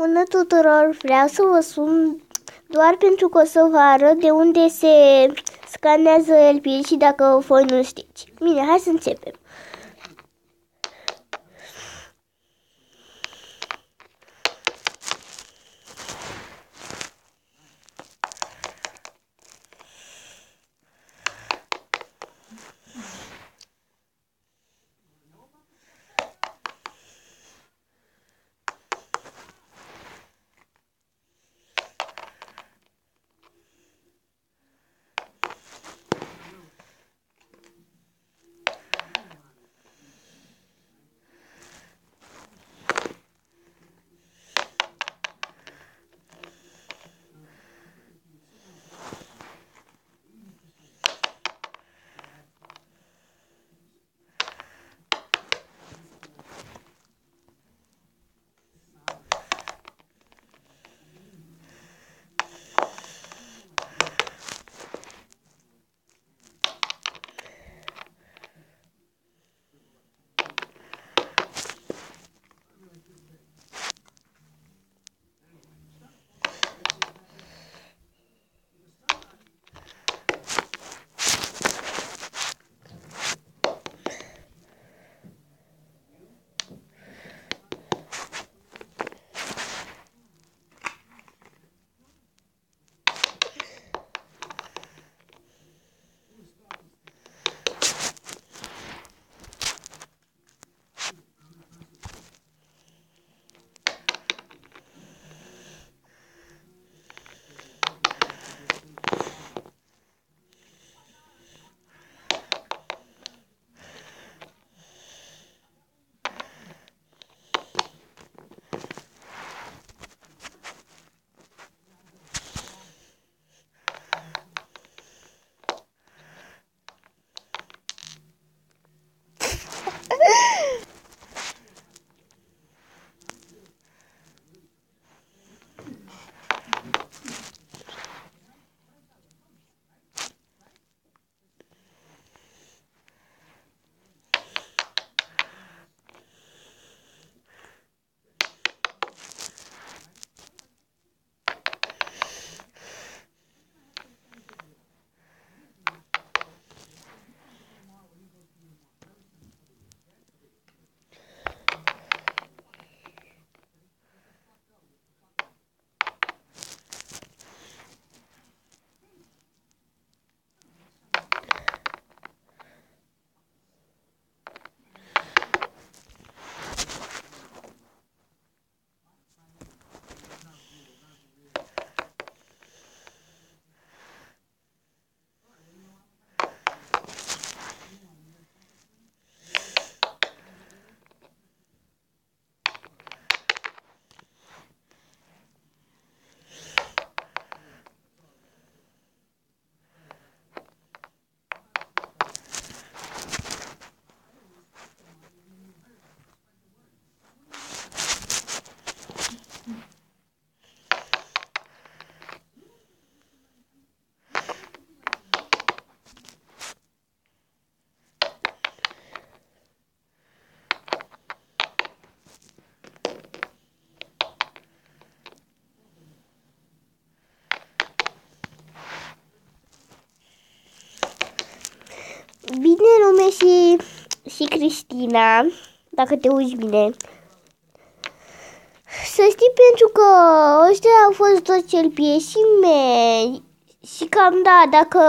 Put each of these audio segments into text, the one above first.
Bună tuturor! Vreau să vă sun doar pentru că o să vă arăt de unde se scanează LP și dacă voi nu știți. Bine, hai să începem. Și, și Cristina, dacă te uiți bine. Să știi pentru că ăștia au fost toți cel și mei. Și cam da, dacă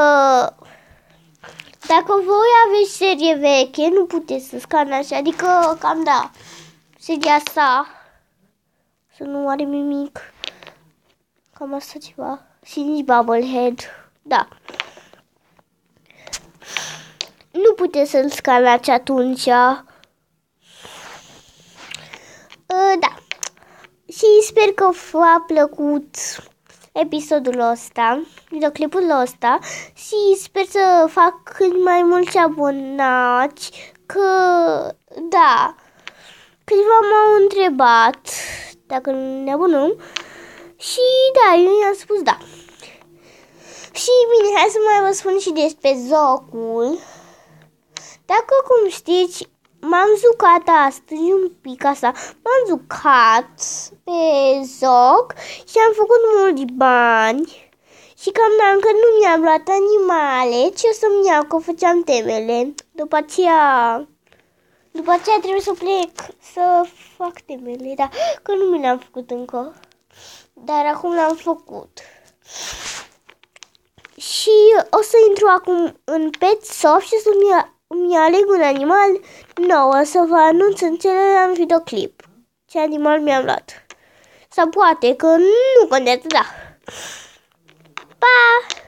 dacă voi aveți serie veche, nu puteți să scanați, adică cam da, seria asta, să nu are nimic, cam asta ceva, și nici Bubblehead, da nu puteți să-l scanați atunci. Uh, da. Și sper că v-a plăcut episodul ăsta, videoclipul ăsta și sper să fac cât mai mulți abonați că, da, câțiva m-au întrebat dacă ne abonăm și da, eu i-am spus da. Și bine, hai să mai vă spun și despre zocul. Dacă cum știți, m-am jucat astăzi un pic asta. M-am jucat pe zoc și am făcut mulți bani. Și cam că nu mi-am luat animale, ce o să-mi iau, că făceam temele. După aceea, după aceea trebuie să plec să fac temele, dar că nu mi le-am făcut încă. Dar acum l-am făcut. Și o să intru acum în Pet Shop și să-mi îmi aleg un animal nou, să vă anunț în celălalt videoclip ce animal mi-am luat. Sau poate că nu contează, da. Pa!